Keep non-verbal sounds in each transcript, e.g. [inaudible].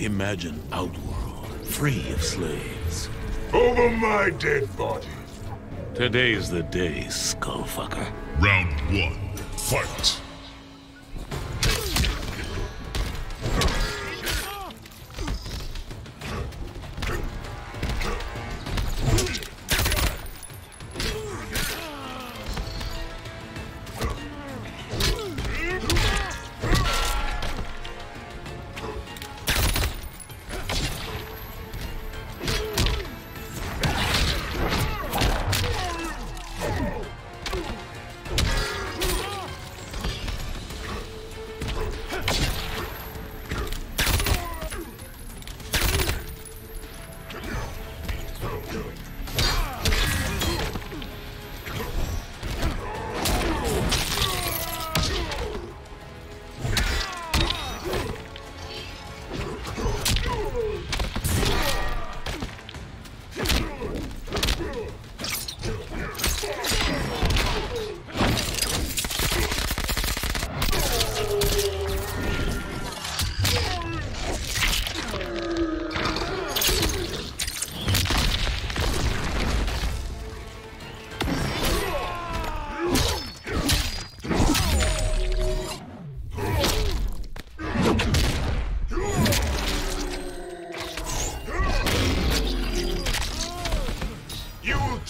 Imagine Outworld, free of slaves. Over my dead body. Today's the day, skullfucker. Round one, fight! You will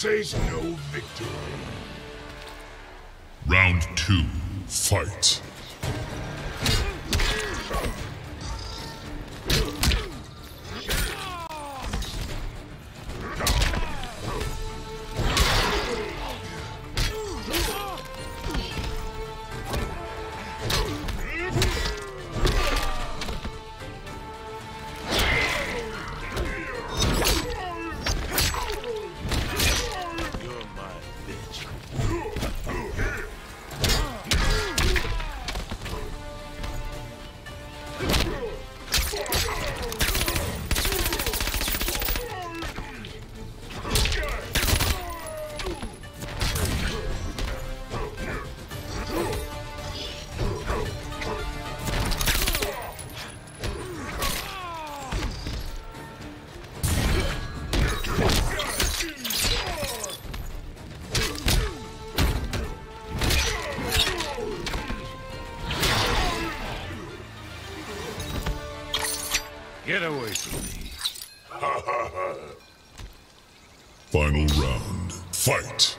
taste no victory. Round two, fight! Get away from me. [laughs] Final round, fight!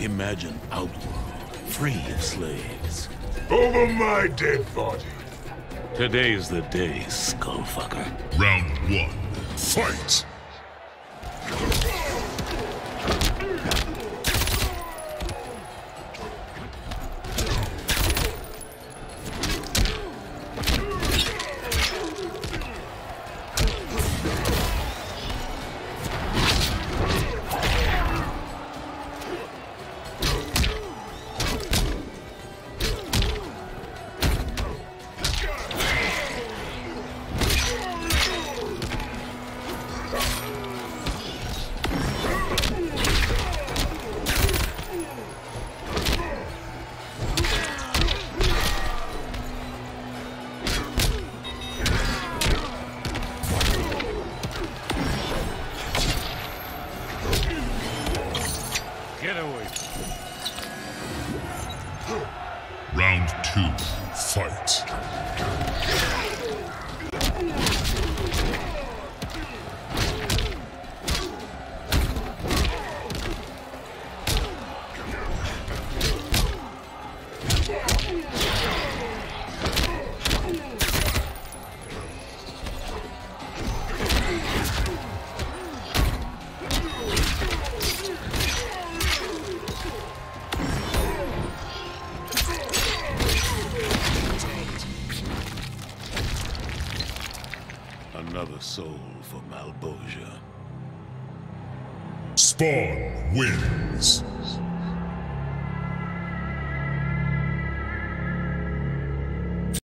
Imagine Outworld, free of slaves. Over my dead body. Today's the day, skullfucker. Round one, fight! Soul for Malebolgia. Spawn wins.